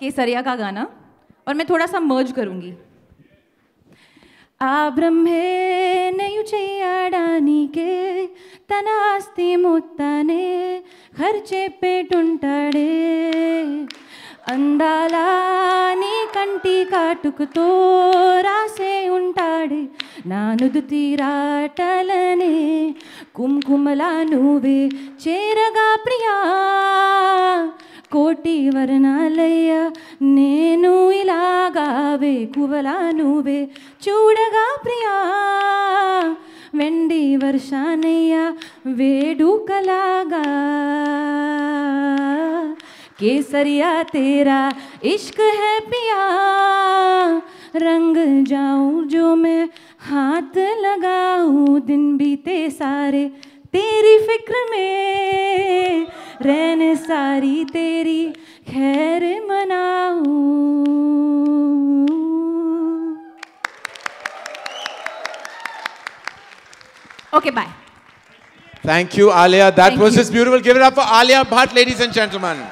केसरिया का गाना और मैं थोड़ा सा मर्ज करूंगी ఆ బ్రహ్మేనయు చెయ్యడానికే తన ఆస్తి మొత్తానే ఖర్చే పెట్టుంటాడే అందాల నీ కంటి కాటుకుతో రాసే ఉంటాడే నా నుదుటి రాటలనే కుంకుమలా నువ్వే చేరగా ప్రియా కోటి వర్ణాలయ్యా నేను ఇలాగా వేకువలా నువ్వే చూడగా ప్రియా వెండి వర్షానయ్యా వేడుకలాగా केसरिया तेरा इश्क है पिया रंग जाऊं जो मैं हाथ लगाऊं दिन बीते सारे तेरी फिक्र में रहने सारी तेरी खैर मनाऊं। Okay bye thank you Alia that was this beautiful give it up for Alia Bhatt ladies and gentleman